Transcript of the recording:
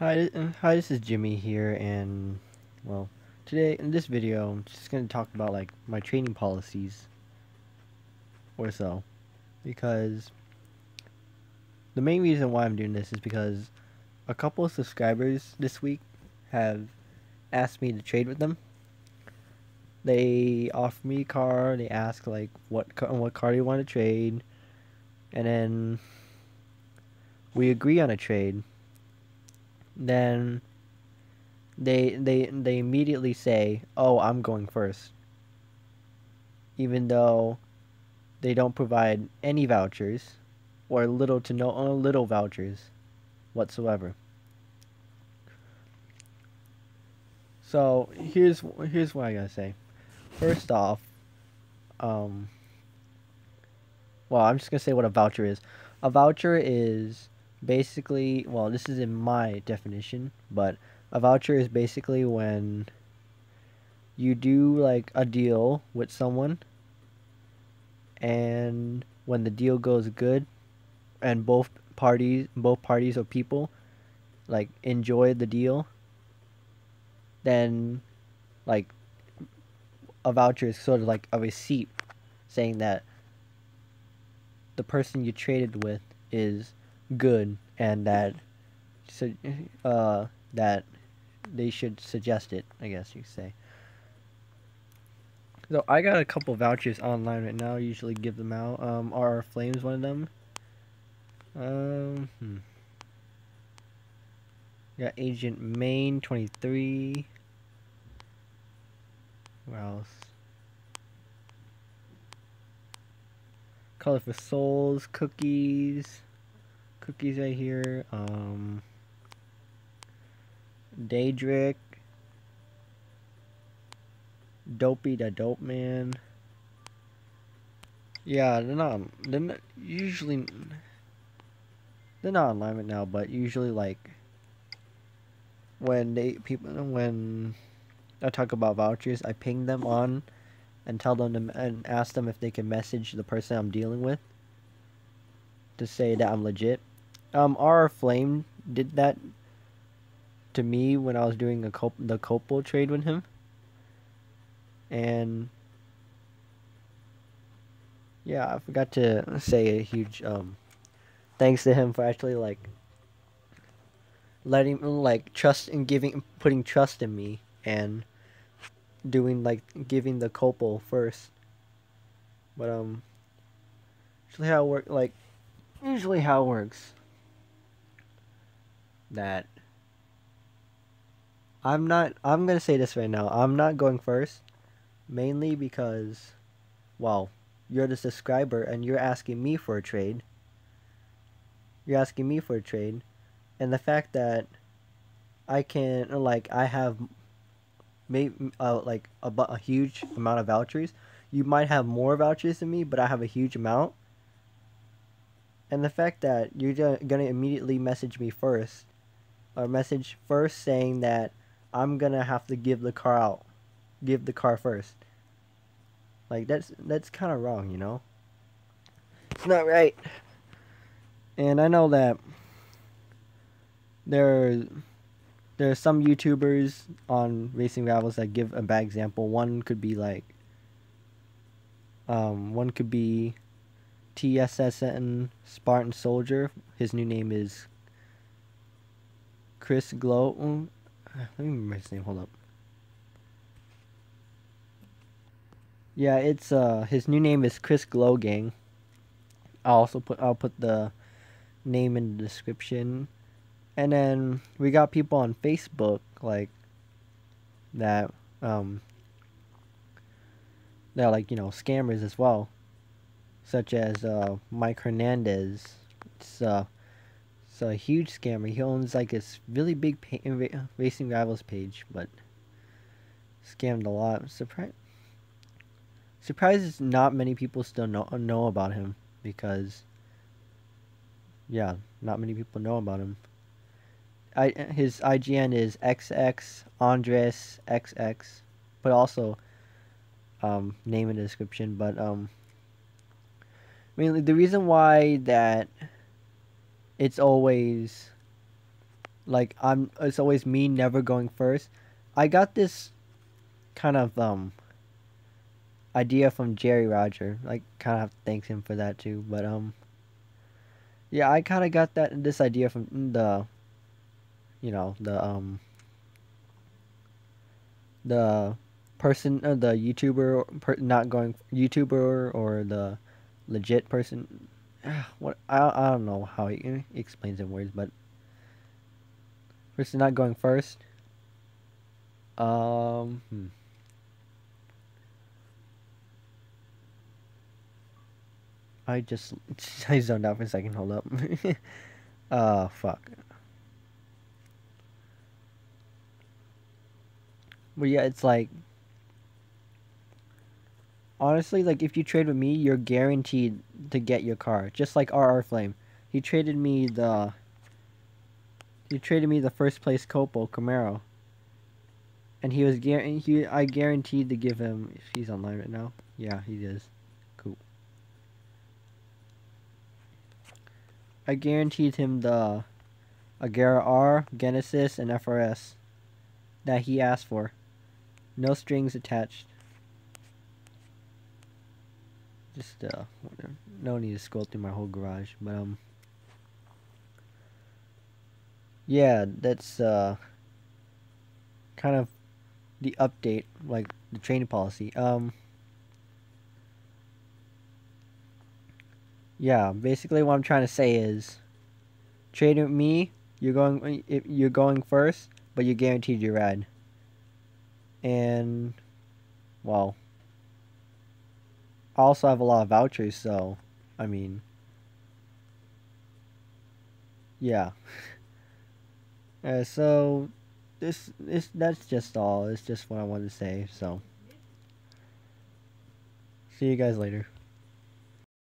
Hi, uh, hi. This is Jimmy here, and well, today in this video, I'm just gonna talk about like my training policies, or so, because the main reason why I'm doing this is because a couple of subscribers this week have asked me to trade with them. They offer me a car. They ask like what car, what car do you want to trade, and then we agree on a trade then they they they immediately say, "Oh, I'm going first. Even though they don't provide any vouchers or little to no uh, little vouchers whatsoever. So, here's here's what I got to say. First off, um well, I'm just to say what a voucher is. A voucher is basically, well, this is in my definition, but a voucher is basically when you do like a deal with someone and when the deal goes good and both parties both parties or people like enjoy the deal then like a voucher is sort of like a receipt saying that the person you traded with is good and that uh, that they should suggest it, I guess you say. So I got a couple vouchers online right now. I usually give them out. Um, are Flames one of them? Um, hmm. Got Agent Main twenty three. What else? Color for Souls, cookies cookies right here. Um, Daedric. Dopey the Dope Man. Yeah, they're not. They're not, usually. They're not on right now, but usually like. When they people when I talk about vouchers, I ping them on, and tell them to, and ask them if they can message the person I'm dealing with. To say that I'm legit. Um, R Flame did that to me when I was doing a cop- the Copo trade with him. And yeah, I forgot to say a huge um thanks to him for actually like letting like trust and giving putting trust in me and doing like giving the Copo first. But um usually how it work like usually how it works that I'm not I'm going to say this right now. I'm not going first mainly because well, you're the subscriber and you're asking me for a trade. You're asking me for a trade and the fact that I can like I have maybe uh, like a, a huge amount of vouchers. You might have more vouchers than me, but I have a huge amount. And the fact that you're gonna immediately message me first a message first saying that I'm gonna have to give the car out, give the car first. Like that's that's kind of wrong, you know. It's not right. And I know that there there are some YouTubers on Racing Rivals that give a bad example. One could be like um one could be TSSN Spartan Soldier. His new name is Chris Glo. Let me remember his name. Hold up. Yeah, it's uh his new name is Chris Glo Gang. I'll also put I'll put the name in the description. And then we got people on Facebook like that um they're like, you know, scammers as well. Such as uh Mike Hernandez. It's uh a huge scammer. He owns like this really big racing rivals page, but scammed a lot. Surprise. Surprised not many people still know know about him because yeah, not many people know about him. I his IGN is XX Andres XX, but also um, name in the description. But um, mainly the reason why that it's always like I'm it's always me never going first. I got this kind of um idea from Jerry Roger. Like kind of thanks him for that too, but um yeah, I kind of got that this idea from the you know, the um the person uh, the YouTuber per, not going YouTuber or the legit person what I, I don't know how he explains in words, but person not going first. Um, hmm. I just I zoned out for a second. Hold up. uh, fuck. But yeah, it's like honestly, like if you trade with me, you're guaranteed to get your car. Just like RR Flame, he traded me the he traded me the first place Copo Camaro, and he was he I guaranteed to give him. If he's online right now, yeah, he is. Cool. I guaranteed him the Agera R, Genesis, and FRS that he asked for. No strings attached. Just, uh, whatever. no need to scroll through my whole garage, but, um, yeah, that's, uh, kind of the update, like, the training policy. Um, yeah, basically what I'm trying to say is, trade with me, you're going, you're going first, but you're guaranteed your ride. And, well, I also have a lot of vouchers, so I mean, yeah. uh, so this this that's just all. It's just what I wanted to say. So see you guys later.